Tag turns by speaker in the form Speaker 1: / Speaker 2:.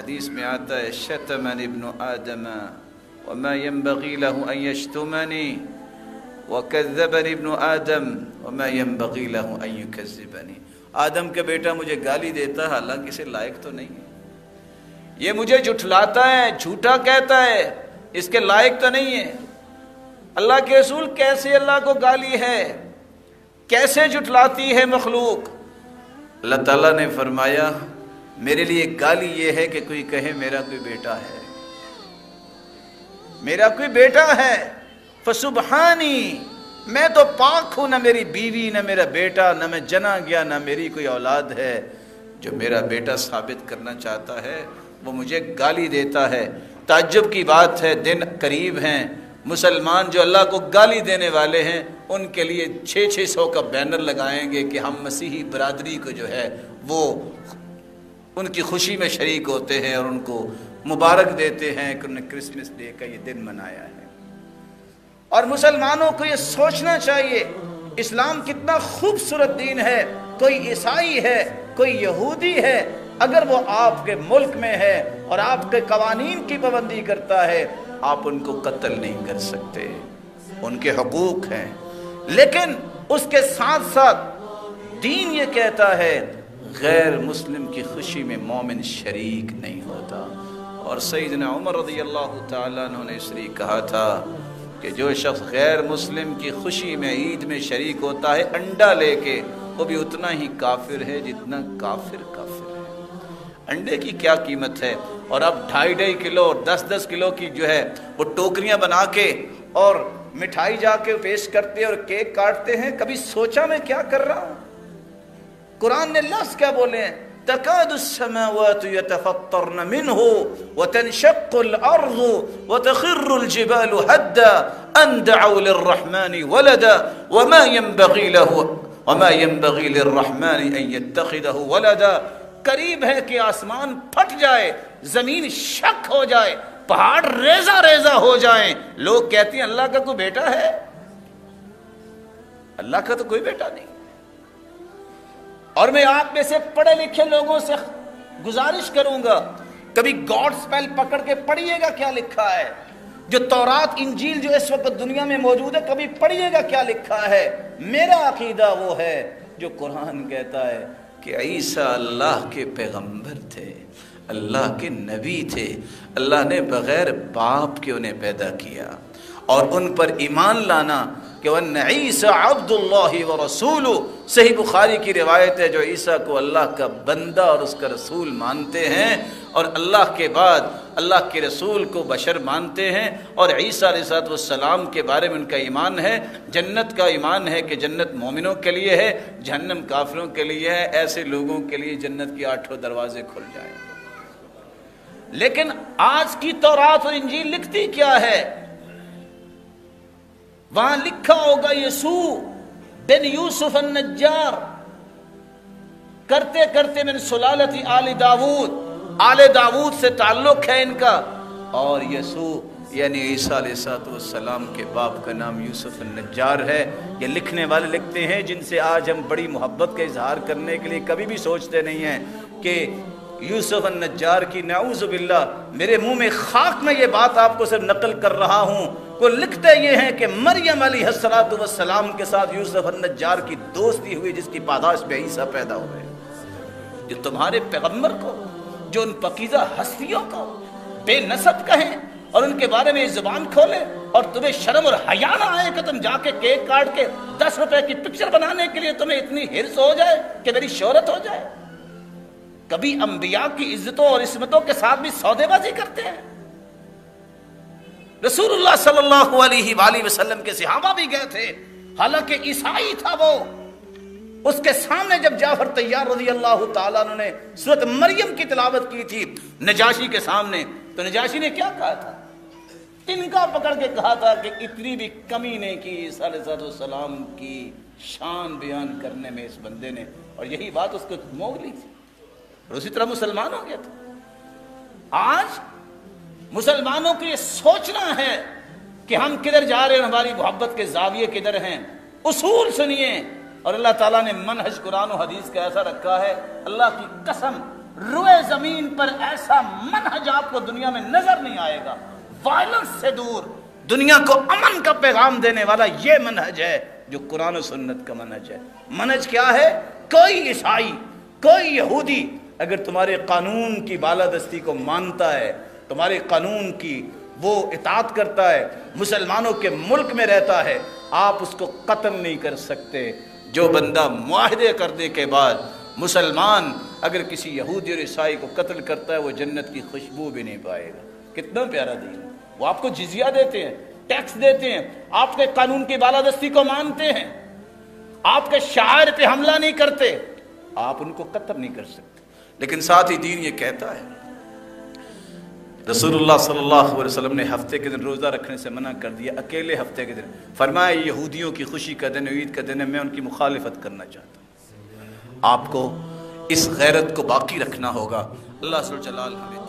Speaker 1: حدیث میں آتا ہے، شتمن ابن آدم، وما ينبغي له أن يشتمني وكذبن ابن آدم، وما ينبغي له أن يكذبني. آدم کا بیٹا مجھے گالی دیتا ہے، حالانکہ اسے لائق تو نہیں ہے۔ یہ مجھے جھٹلاتا ہے، جھوٹا کہتا ہے، اس کے لائق تو نہیں ہے۔ اللہ کے رسول کیسے اللہ کو گالی ہے؟ کیسے جھٹلاتی ہے مخلوق؟ اللہ تعالیٰ نے فرمایا میرے لیے گالی یہ ہے کہ کوئی کہے میرا کوئی بیٹا ہے۔ میرا کوئی بیٹا ہے۔ فسبحانی، میں تو پاک ہوں، نہ میری بیوی، نہ میرا بیٹا، نہ میں جنا گیا، نہ میری کوئی اولاد ہے۔ جو میرا بیٹا ثابت کرنا چاہتا ہے، وہ مجھے گالی دیتا ہے۔ تعجب کی بات ہے، دن قریب ہیں۔ مسلمان جو اللہ کو گالی دینے والے ہیں، ان کے لیے چھ چھ سو کا بینر لگائیں گے کہ ہم مسیحی برادری کو جو ہے، وہ ان کی خوشی میں شریک ہوتے ہیں اور ان کو مبارک دیتے ہیں کہ انہوں نے کرسمس ڈے کا یہ دن منایا ہے۔ اور مسلمانوں کو یہ سوچنا چاہیے، اسلام کتنا خوبصورت دین ہے، کوئی عیسائی ہے، کوئی یہودی ہے۔ اگر وہ آپ کے ملک میں ہے اور آپ کے قوانین کی پابندی کرتا ہے، آپ ان کو قتل نہیں کر سکتے۔ ان کے حقوق ہیں۔ لیکن اس کے ساتھ ساتھ دین یہ کہتا ہے غیر مسلم کی خوشی میں مومن شریک نہیں ہوتا۔ اور سیدنا عمر رضی اللہ تعالیٰ نے اس لیے کہا تھا کہ جو شخص غیر مسلم کی خوشی میں عید میں شریک ہوتا ہے، انڈا لے کے، وہ بھی اتنا ہی کافر ہے جتنا کافر کافر ہے۔ انڈے کی کیا قیمت ہے؟ اور اب ڈھائی ڈھائی کلو اور دس دس کلو کی جو ہے، وہ ٹوکریاں بنا کے اور مٹھائی جا کے پیش کرتے اور کیک کاٹتے ہیں۔ کبھی سوچا میں کیا کر رہا ہوں؟ قرآن نے لفظ کیا بولے ہیں؟ تكاد السماوات يتفطرن منه وتنشق الأرض وتخر الجبال هدا أن دعوا للرحمن ولدا وما ينبغي له وما ينبغي للرحمن أن يتخذه ولدا قریب ہے کہ آسمان پھٹ جائے، زمین شک ہو جائے، پہاڑ ریزہ ریزہ ہو جائیں۔ لوگ کہتے ہیں، اللہ کا کوئی بیٹا ہے؟ اللہ کا تو کوئی بیٹا نہیں۔ اور میں آپ میں سے پڑھے لکھے لوگوں سے گزارش کروں گا، کبھی گاڈ سپیل پکڑ کے پڑھیے گا کیا لکھا ہے؟ جو تورات، انجیل جو اس وقت دنیا میں موجود ہے، کبھی پڑھیے گا کیا لکھا ہے؟ میرا عقیدہ وہ ہے جو قرآن کہتا ہے کہ عیسیٰ اللہ کے پیغمبر تھے، اللہ کے نبی تھے، اللہ نے بغیر باپ کے انہیں پیدا کیا اور ان پر ایمان لانا کہ وَنَّ عِيسَى عَبْدُ اللَّهِ وَرَسُولُ صحیح بخاری کی روایت ہے جو عیسیٰ کو اللہ کا بندہ اور اس کا رسول مانتے ہیں اور اللہ کے بعد اللہ کے رسول کو بشر مانتے ہیں اور عیسیٰ علیہ السلام کے بارے میں ان کا ایمان ہے۔ جنت کا ایمان ہے کہ جنت مومنوں کے لیے ہے، جہنم کافروں کے لیے ہے، ایسے لوگوں کے لیے جنت کی آٹھوں دروازے کھل جائیں لیکن آج کی تورات اور انجیل لکھتی کیا ہے؟ وہاں لکھا ہوگا یسو بن یوسف النجار۔ کرتے کرتے من سلالتی آل داود۔ آل داود سے تعلق ہے ان کا۔ اور یسو یعنی عیسیٰ علیہ السلام کے باپ کا نام یوسف النجار ہے۔ یہ لکھنے والے لکھتے ہیں جن سے آج ہم بڑی محبت کا اظہار کرنے کے لیے کبھی بھی سوچتے نہیں ہیں کہ یوسف النجار کی نعوذ باللہ، میرے منہ میں خاک میں یہ بات آپ کو صرف نقل کر رہا ہوں۔ کو لکھتے یہ ہیں کہ مریم علیہ السلام کے ساتھ یوسف النجار کی دوستی ہوئی جس کی پاداش میں عیسیٰ پیدا ہوئے۔ جو تمہارے پیغمبر کو، جو ان پقیزہ ہستیوں کو بے نصب کہیں اور ان کے بارے میں زبان کھولے اور تمہیں شرم اور حیا نہ آئے کہ تم جا کے کیک کاٹ کے دس روپے کی پکچر بنانے کے لیے تمہیں اتنی ہرس ہو جائے کہ میری شہرت ہو جائے۔ کبھی انبیاء کی عزتوں اور عصمتوں کے ساتھ بھی سودے بازی کرتے ہیں۔ رسول اللہ صلی اللہ علیہ وآلہ وسلم کے صحابہ بھی گئے تھے۔ حالانکہ عیسائی تھا وہ۔ اس کے سامنے جب جعفر تیار رضی اللہ تعالیٰ نے سورت مریم کی تلاوت کی تھی نجاشی کے سامنے، تو نجاشی نے کیا کہا تھا؟ تنکا پکڑ کے کہا تھا کہ اتنی بھی کمی نہیں کی، عیسیٰ علیہ السلام کی شان بیان کرنے میں اس بندے نے۔ اور یہی بات اس کو موگ لی تھی۔ اور اسی طرح مسلمان ہو گیا تھا۔ آج مسلمانوں کو یہ سوچنا ہے کہ ہم کدھر جا رہے ہیں ہماری محبت کے زاویے کدھر ہیں۔ اصول سنیے۔ اور اللہ تعالیٰ نے منحج قرآن و حدیث کا ایسا رکھا ہے، اللہ کی قسم، روئے زمین پر ایسا منہج آپ کو دنیا میں نظر نہیں آئے گا۔ وائلنس سے دور، دنیا کو امن کا پیغام دینے والا یہ منہج ہے جو قرآن و سنت کا منہج ہے۔ منہج کیا ہے؟ کوئی عیسائی، کوئی یہودی اگر تمہارے قانون کی بالادستی کو مانتا ہے تمہارے قانون کی وہ اطاعت کرتا ہے، مسلمانوں کے ملک میں رہتا ہے، آپ اس کو قتل نہیں کر سکتے۔ جو بندہ معاہدے کرنے کے بعد مسلمان اگر کسی یہودی اور عیسائی کو قتل کرتا ہے، وہ جنت کی خوشبو بھی نہیں پائے گا۔ کتنا پیارا دین وہ آپ کو جزیہ دیتے ہیں ٹیکس دیتے ہیں۔ آپ کے قانون کی بالادستی کو مانتے ہیں۔ آپ کے شاعر پہ حملہ نہیں کرتے۔ آپ ان کو قتل نہیں کر سکتے۔ لیکن ساتھ ہی دین یہ کہتا ہے رسول اللہ صلی اللہ علیہ وسلم نے ہفتے کے دن روزہ رکھنے سے منع کر دیا، اکیلے ہفتے کے دن۔ فرمایا، یہودیوں کی خوشی کا دن، عید کا دن ہے، میں ان کی مخالفت کرنا چاہتا ہوں۔ آپ کو اس غیرت کو باقی رکھنا ہوگا۔ اللہ صلی اللہ علیہ وسلم